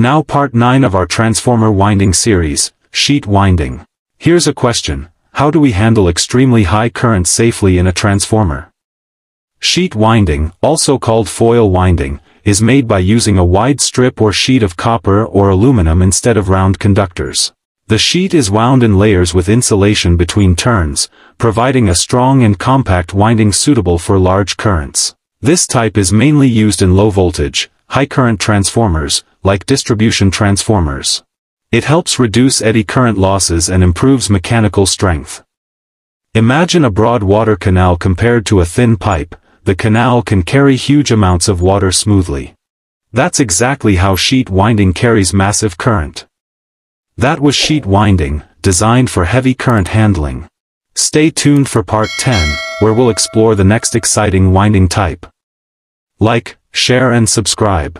Now part 9 of our transformer winding series, sheet winding. Here's a question, how do we handle extremely high current safely in a transformer? Sheet winding, also called foil winding, is made by using a wide strip or sheet of copper or aluminum instead of round conductors. The sheet is wound in layers with insulation between turns, providing a strong and compact winding suitable for large currents. This type is mainly used in low voltage, high current transformers, like distribution transformers. It helps reduce eddy current losses and improves mechanical strength. Imagine a broad water canal compared to a thin pipe, the canal can carry huge amounts of water smoothly. That's exactly how sheet winding carries massive current. That was sheet winding, designed for heavy current handling. Stay tuned for part 10, where we'll explore the next exciting winding type. Like, share and subscribe.